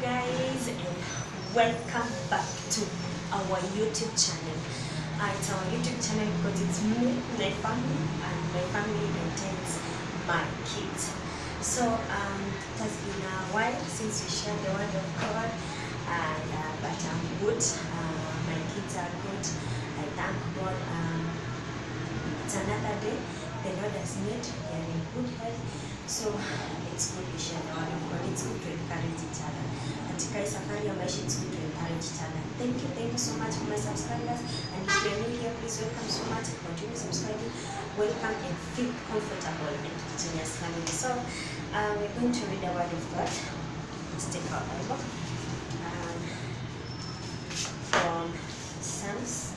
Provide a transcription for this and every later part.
guys and welcome back to our YouTube channel. Uh, it's our YouTube channel because it's me, my family, and my family maintains my kids. So um, it has been a while since we shared the word of God, and uh, but I'm good. Uh, my kids are good. I thank God. Um, it's another day. The Lord has made. We are in good health. So it's good we share the word of God. It's good to encourage each other. Katika safari ya maisha it's good to encourage each other. Thank you, thank you so much for my subscribers. And if you're new here, please welcome so much. Continue subscribing. Welcome and feel comfortable in Virginia's family. So uh, we're going to read the word of God. Let's take our Bible. Um, from Psalms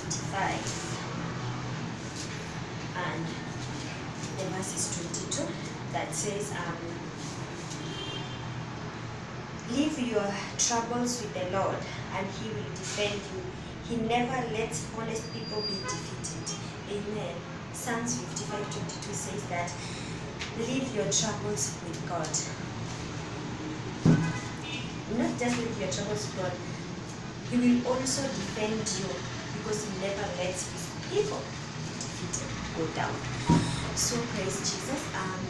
55 and the verse is 22 that says um, leave your troubles with the lord and he will defend you. He never lets honest people be defeated. Amen. Psalms 55 22 says that leave your troubles with god. Not just leave your troubles with god he will also defend you because he never lets his people defeated go down. So praise Jesus. Um,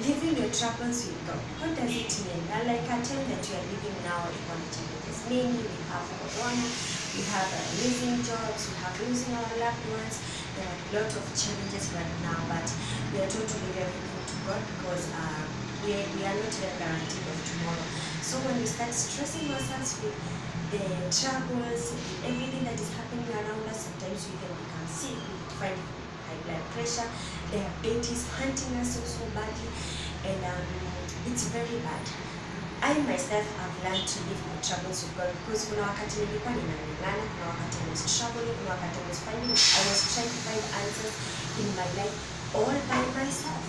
living your troubles with God. What does it mean? And like a time that you are living now, equal challenges. Mainly we have corona, we have uh, losing jobs, we have losing our loved ones. There are a lot of challenges right now, but we are told to leave everything to God because uh, we, are, we are not even guaranteed of tomorrow. So when we start stressing ourselves with the troubles, everything that is happening around us, sometimes we can become sick, we find high blood pressure, diabetes hunting us so, so badly, and um, it's very bad. I myself have learned to live my troubles with God because kuna wakati nilikuwa ninang'ang'ana, kuna wakati I was struggling, kuna wakati I was finding, I was trying to find answers in my life all by myself.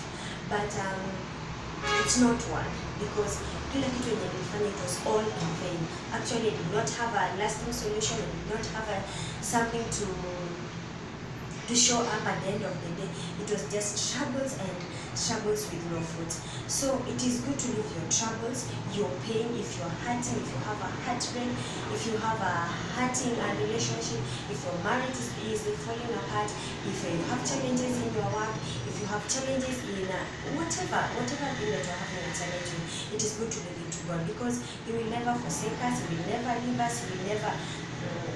But um, it's not one because kila kitu yenye nilifanya it was all in vain. Actually I did not have a lasting solution I did not have a, something to to show up at the end of the day. It was just troubles and troubles with no fruit. So it is good to leave your troubles your pain if you're hurting if you have a heartbreak if you have a hurting a relationship if your marriage is, is falling apart if you have challenges in your work you have challenges in uh, whatever whatever thing that you're having a challenge it is good to leave it to God because he will never forsake us he will never leave us he will never uh,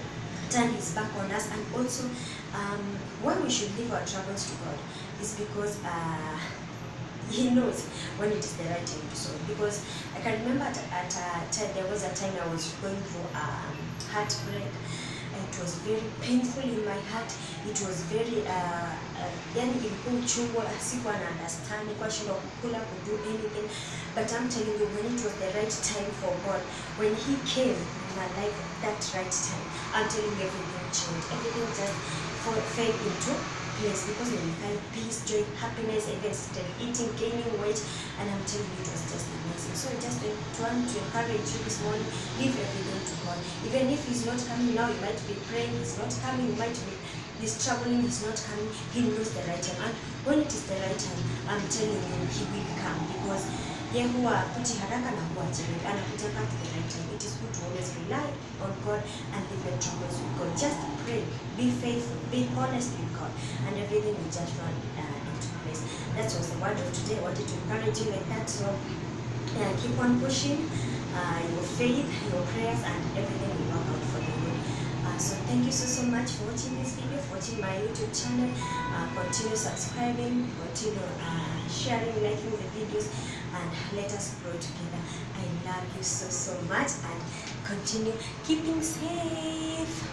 turn his back on us. And also um, why we should leave our troubles to God is because uh, he knows when it is the right time to solve because I can remember at, at a time there was a time I was going through um, heartbreak it was very painful in my heart. It was very uh, uh, yani ilikuwa uchungu sikuwa na understand nilikuwa shindwa kukula kudo anything. But I'm telling you when it was the right time for God when he came in my life that right time I'm telling you everything changed. Everything just fell into place because when you find peace joy happiness started eating gaining weight and I'm telling you it was just amazing. So just want to encourage you this morning leave everything to God. Even if he's not coming now you might be praying he's not coming you might be this traveling, he's not coming he knows the right time and when it is the right time I'm telling you he will come because ye huwa hakuji haraka na huwa chelewi anakuja at the right time it is good to always rely on God and leave your troubles with God. Just pray be faithful be honest with God and everything will just run uh, into place. That was the word of today. I wanted to encourage you like that so uh, keep on pushing uh, your faith your prayers and everything will work out for the good uh, so thank you so so much for watching this video for watching my youtube channel. Uh, continue subscribing continue uh, sharing liking the videos and let us grow together. I love you so so much and continue keeping safe